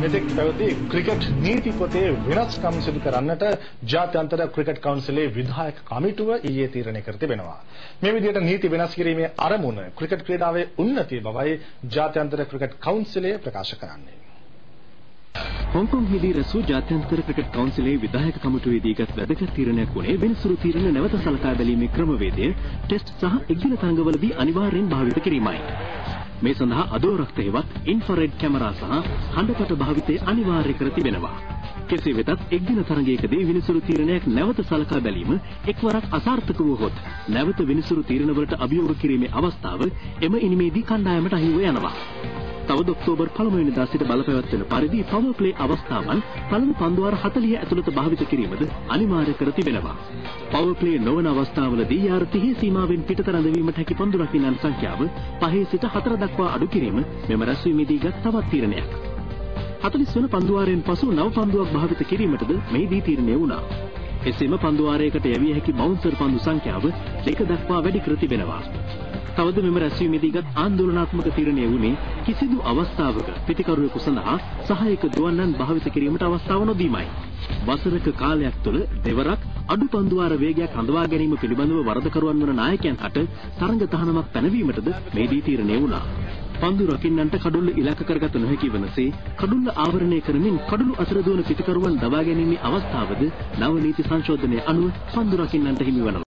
මෙතෙක් පැවති ක්‍රිකට් නීති පොතේ වෙනස්කම් සිදු කරන්නට ජාත්‍යන්තර ක්‍රිකට් කවුන්සිලේ විධායක කමිටුව ඊයේ තීරණය කර තිබෙනවා. මේ විදිහට නීති වෙනස් කිරීමේ අරමුණ ක්‍රිකට් ක්‍රීඩාවේ උන්නතිය බවයි ජාත්‍යන්තර ක්‍රිකට් කවුන්සිලය ප්‍රකාශ කරන්නේ. හොංකොං හිදී රැසූ ජාත්‍යන්තර ක්‍රිකට් කවුන්සිලේ විධායක කමිටුවේදී ගත් වැදගත් තීරණයක් වුණේ වෙනසුරු තීරණ නැවත සලකා බැලීමේ ක්‍රමවේදය ටෙස්ට් සහ එක්දින තරඟවලදී අනිවාර්යෙන් භාවිත කිරීමයි. මේ සඳහා අදෝරක්ත හෙවත් ඉන්ෆ්‍රාරෙඩ් කැමරා සහ හඬපට භාවිතය අනිවාර්ය කර තිබෙනවා. කෙසේ වෙතත් එක්දින තරඟයකදී විනිසුරු තීරණයක් නැවත සලකා බැලීම එක්වරක් අසාර්ථක වුවහොත් නැවත විනිසුරු තීරණවලට අභියෝග කිරීමේ අවස්ථාව එම ඉනිමේදී කණ්ඩායමට අහිමිව යනවා. තවද ඔක්තෝබර් පළමුවෙනිදා සිට බලපැවැත්වෙන පරිදි පවර් ප්ලේ අවස්ථාවන් පළමු පන්දුවාර 40 ඇතුළත භාවිත කිරීමද අනිවාර්ය කර තිබෙනවා. පවර් ප්ලේ නොවන අවස්ථාවලදී යාර 30 සීමාවෙන් පිටත රැඳවීමට හැකි පන්දු රකින්නන් සංඛ්‍යාව 5 සිට 4 දක්වා අඩු කිරීම මෙම රැස්වීමේදී ගත් තවත් තීරණයක්. 40 වන පන්දුවාරයෙන් පසු නව පන්දුවක් භාවිත කිරීමටද මෙහිදී තීරණය වුණා. එසේම පන්දුවාරයකට යැවිය හැකි බවුන්සර් පන්දු සංඛ්‍යාව දෙක දක්වා වැඩි කර තිබෙනවා. තවද මෙම රැස්වීමේදීගත් ආందోලනාත්මක තීරණය වුණේ කිසිදු අවස්ථාවක පිටිකරුවෙකු සඳහා සහායක දුවන්නන් භාවිත කිරීමට අවස්ථාව නොදීමයි. වසරක කාලයක් තුළ දෙවරක් අඩු පන්දුවාර වේගයක් හඳවා ගැනීම පිළිබඳව වරදකරුවන් වන නායකයන් හට තරඟ තහනමක් පැනවීමටද මේදී තීරණය වුණා. පන්දු රකින්නන්ට කඩුල්ල ඉලක්ක කරගත නොහැකි වනසේ කඩුල්ල ආවරණය කරමින් කඩුළු අතර දුවන පිටිකරුවන් දබා ගැනීමේ අවස්ථාවද නව නීති සංශෝධනය අනුව පන්දු රකින්නන්ට හිමි වනවා.